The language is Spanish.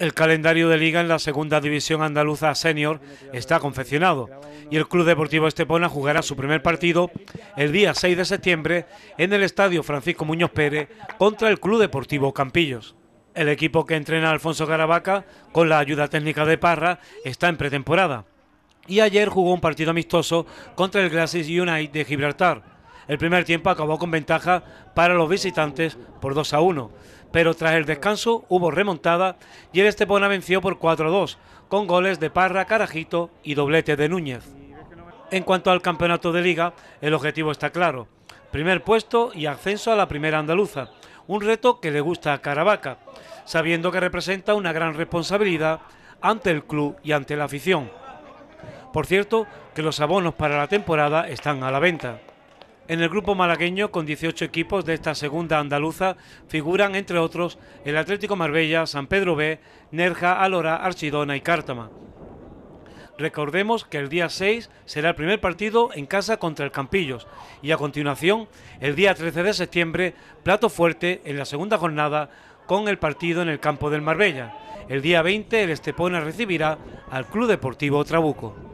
El calendario de liga en la segunda división andaluza senior está confeccionado y el Club Deportivo Estepona jugará su primer partido el día 6 de septiembre en el Estadio Francisco Muñoz Pérez contra el Club Deportivo Campillos. El equipo que entrena Alfonso Caravaca con la ayuda técnica de Parra está en pretemporada y ayer jugó un partido amistoso contra el Glacis United de Gibraltar. El primer tiempo acabó con ventaja para los visitantes por 2 a 1 pero tras el descanso hubo remontada y el Estepona venció por 4-2, con goles de Parra, Carajito y doblete de Núñez. En cuanto al campeonato de liga, el objetivo está claro. Primer puesto y ascenso a la primera andaluza, un reto que le gusta a Caravaca, sabiendo que representa una gran responsabilidad ante el club y ante la afición. Por cierto, que los abonos para la temporada están a la venta. En el grupo malagueño, con 18 equipos de esta segunda andaluza, figuran, entre otros, el Atlético Marbella, San Pedro B, Nerja, Alora, Archidona y Cártama. Recordemos que el día 6 será el primer partido en casa contra el Campillos y a continuación, el día 13 de septiembre, plato fuerte en la segunda jornada con el partido en el campo del Marbella. El día 20 el Estepona recibirá al Club Deportivo Trabuco.